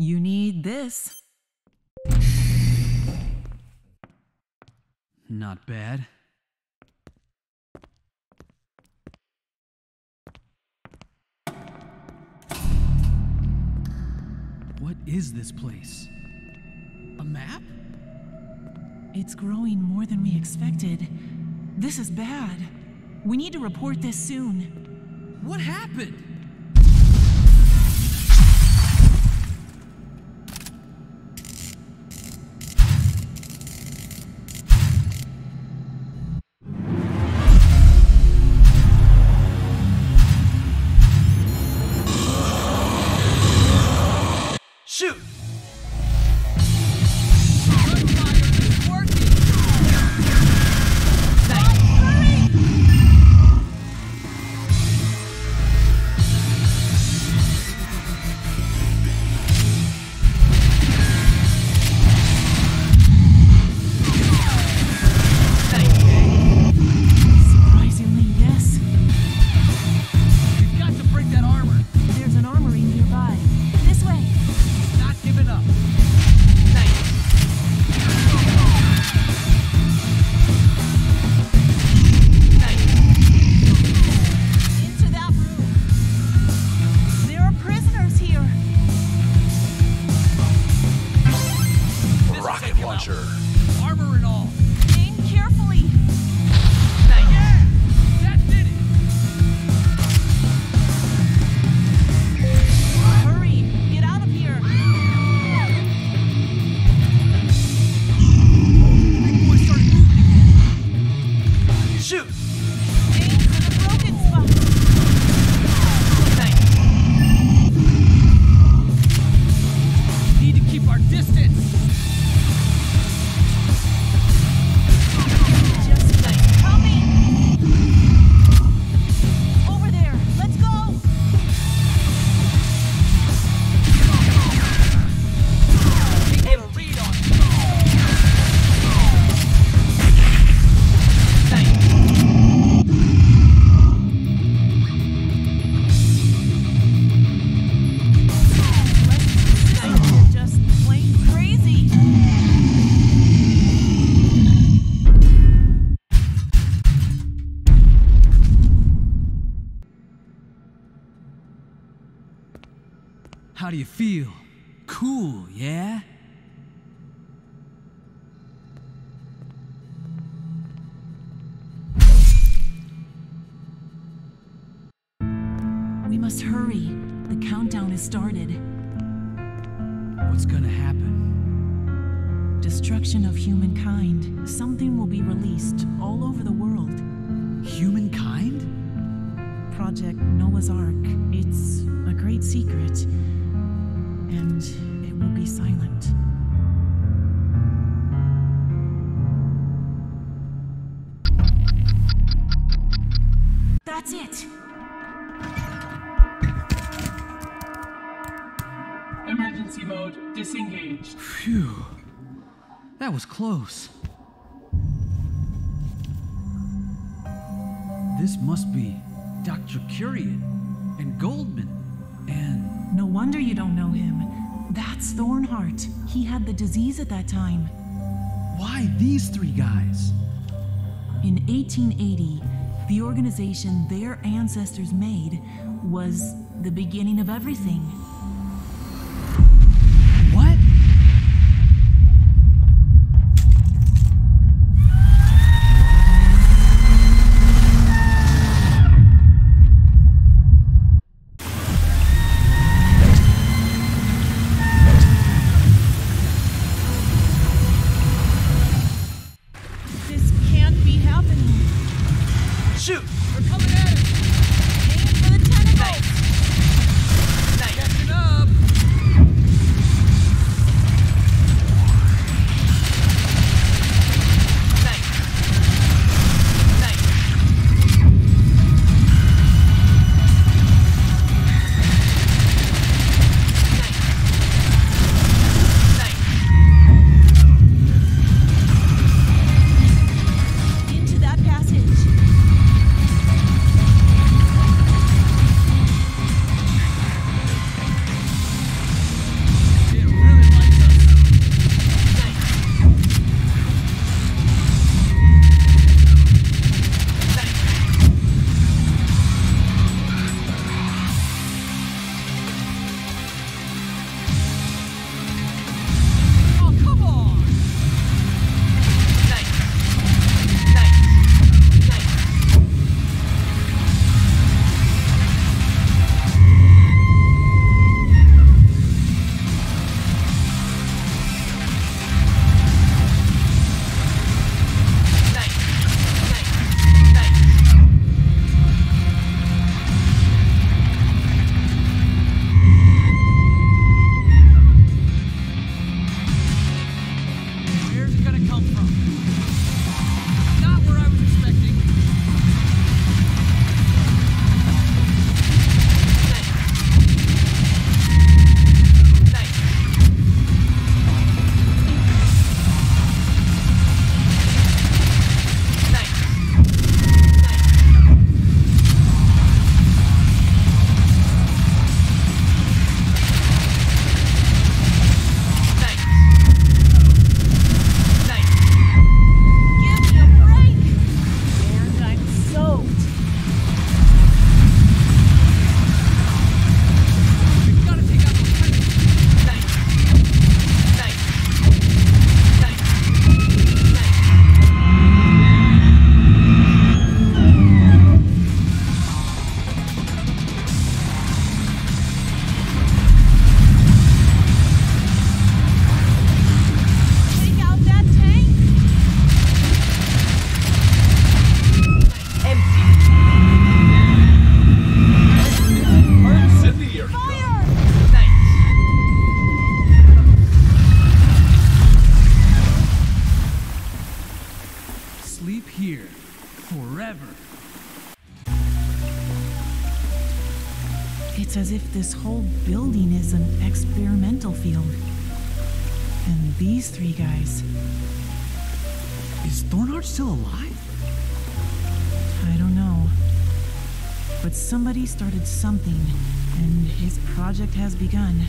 You need this. Not bad. What is this place? A map? It's growing more than we expected. This is bad. We need to report this soon. What happened? You feel? Cool, yeah? We must hurry. The countdown has started. What's gonna happen? Destruction of humankind. Something will be released all over the world. Humankind? Project Noah's Ark. It's a great secret. And it will be silent. That's it! Emergency mode disengaged. Phew. That was close. This must be Dr. Curien and Goldman and No wonder you don't know him. That's Thornheart. He had the disease at that time. why these three guys? In 1880, the organization their ancestors made was the beginning of everything. It's as if this whole building is an experimental field. And these three guys, Is Thornheart still alive? I don't know. But somebody started something, and his project has begun.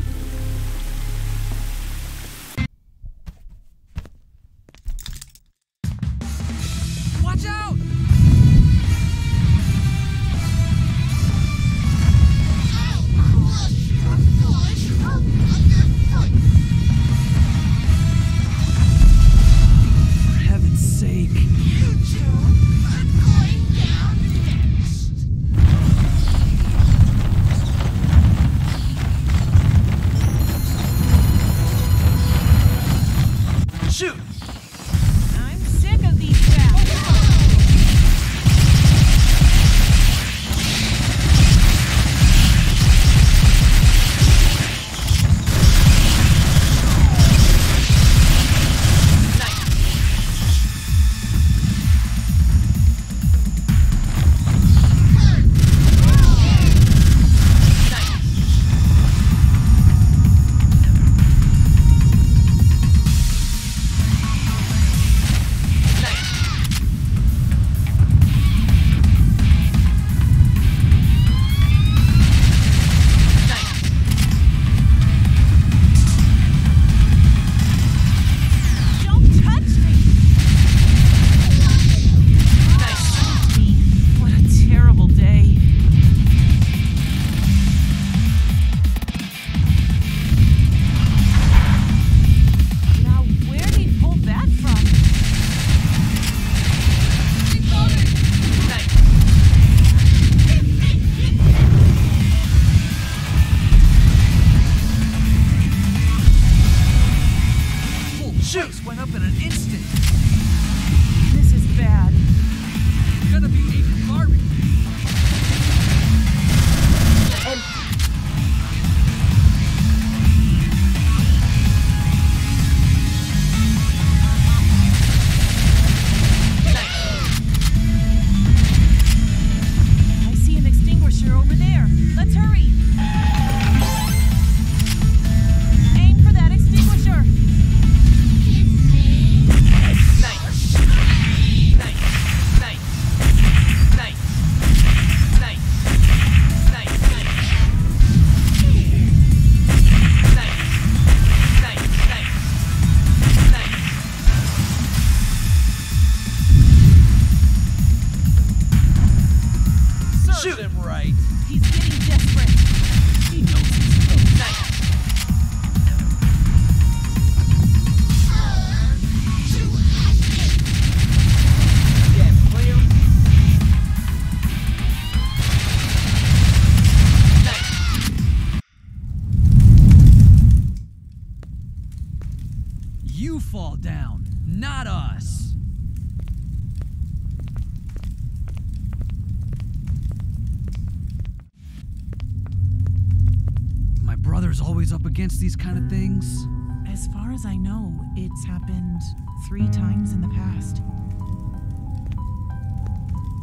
Always up against these kind of things. As far as I know, it's happened three times in the past.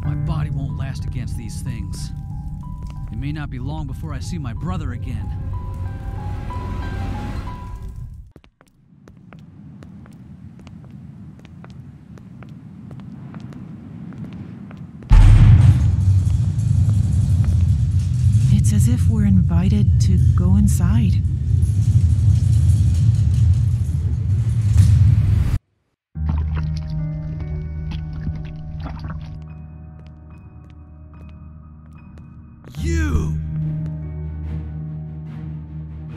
My body won't last against these things. It may not be long before I see my brother again. It's as if we're invited to go inside. You!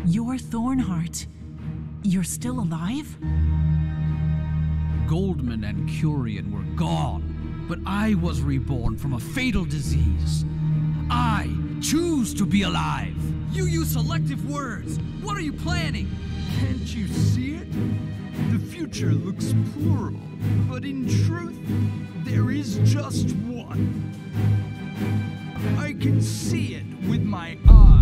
You're Thornheart. You're still alive? Goldman and Curien were gone, but I was reborn from a fatal disease. I choose to be alive. You use selective words. What are you planning? Can't you see it? The future looks plural, but in truth, there is just one. Can see it with my eyes.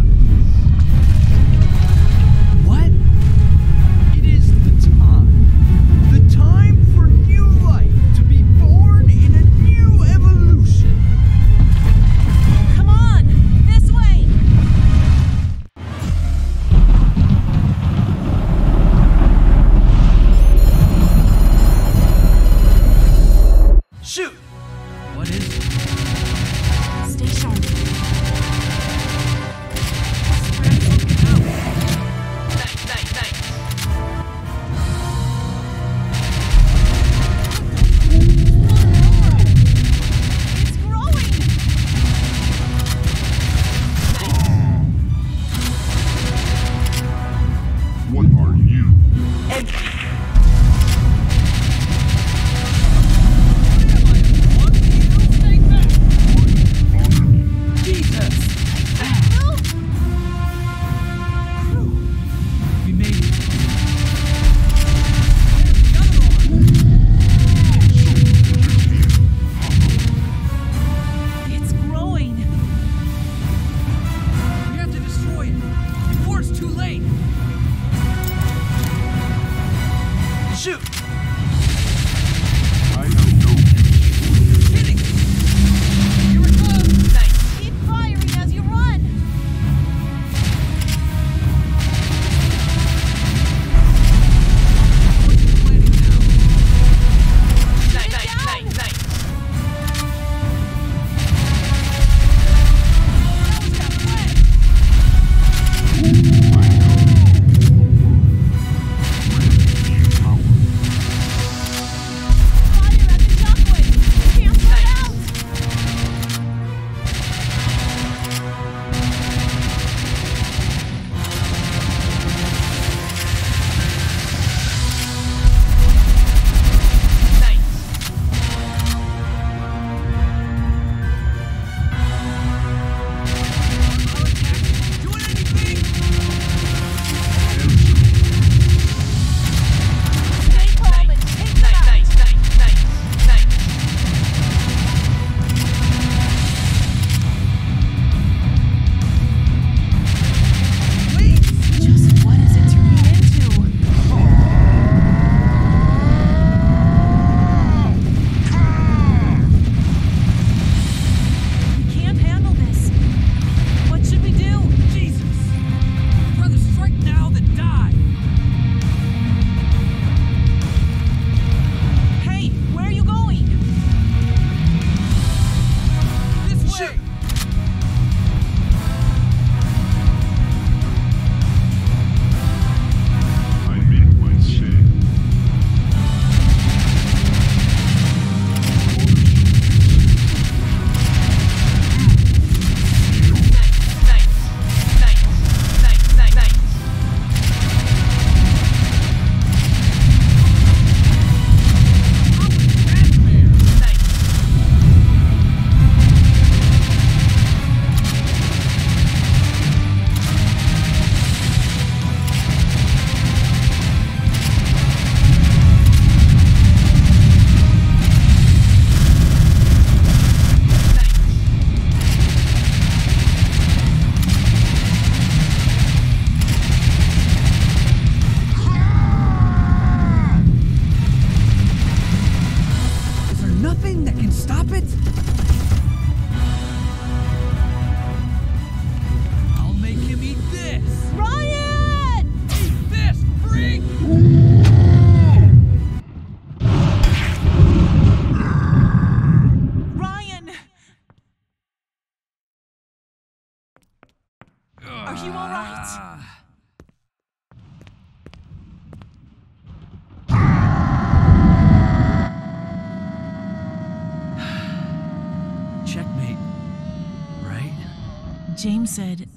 James said,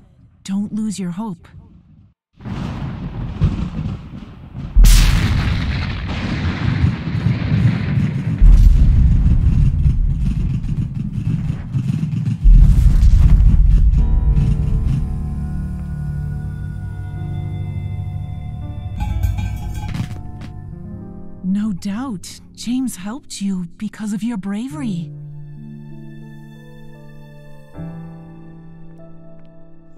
don't lose your hope. No doubt, James helped you because of your bravery.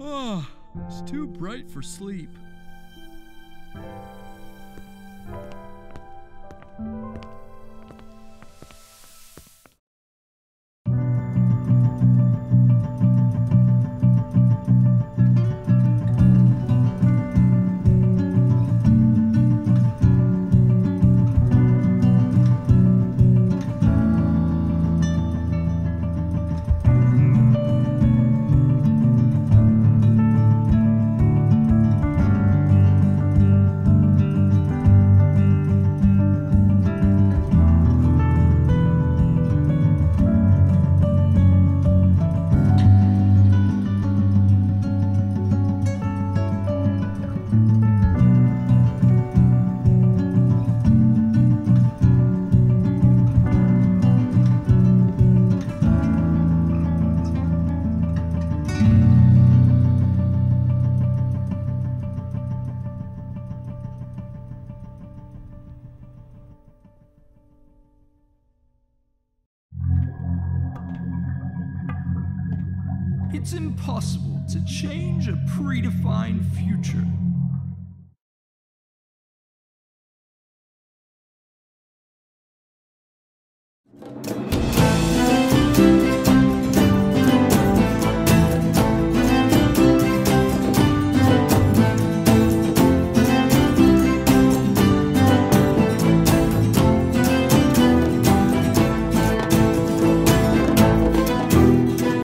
Oh, it's too bright for sleep. It's impossible to change a predefined future.